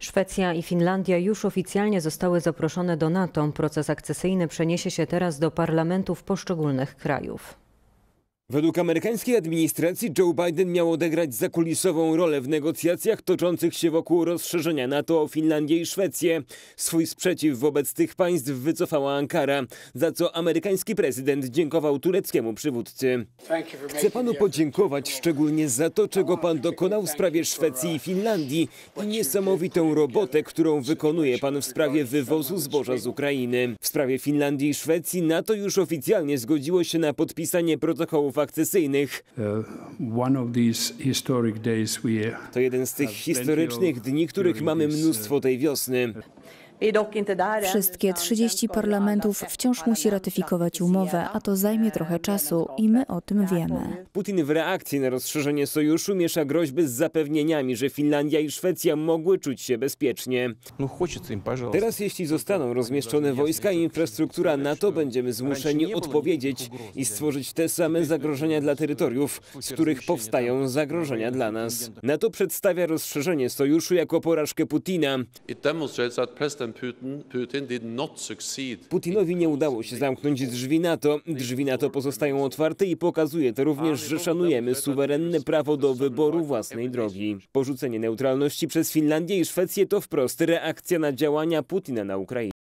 Szwecja i Finlandia już oficjalnie zostały zaproszone do NATO. Proces akcesyjny przeniesie się teraz do parlamentów poszczególnych krajów. Według amerykańskiej administracji Joe Biden miał odegrać zakulisową rolę w negocjacjach toczących się wokół rozszerzenia NATO o Finlandię i Szwecję. Swój sprzeciw wobec tych państw wycofała Ankara, za co amerykański prezydent dziękował tureckiemu przywódcy. Chcę panu podziękować szczególnie za to, czego pan dokonał w sprawie Szwecji i Finlandii i niesamowitą robotę, którą wykonuje pan w sprawie wywozu zboża z Ukrainy. W sprawie Finlandii i Szwecji NATO już oficjalnie zgodziło się na podpisanie protokołów akcesyjnych. We To jeden z tych historycznych dni, których mamy mnóstwo tej wiosny. Wszystkie 30 parlamentów wciąż musi ratyfikować umowę, a to zajmie trochę czasu i my o tym wiemy. Putin w reakcji na rozszerzenie sojuszu miesza groźby z zapewnieniami, że Finlandia i Szwecja mogły czuć się bezpiecznie. Teraz jeśli zostaną rozmieszczone wojska i infrastruktura NATO, będziemy zmuszeni odpowiedzieć i stworzyć te same zagrożenia dla terytoriów, z których powstają zagrożenia dla nas. NATO przedstawia rozszerzenie sojuszu jako porażkę Putina. I temu, że prezydent Putinowi nie udało się zamknąć drzwi NATO. Drzwi NATO pozostają otwarte i pokazuje to również, że szanujemy suwerenne prawo do wyboru własnej drogi. Porzucenie neutralności przez Finlandię i Szwecję to wprost reakcja na działania Putina na Ukrainie.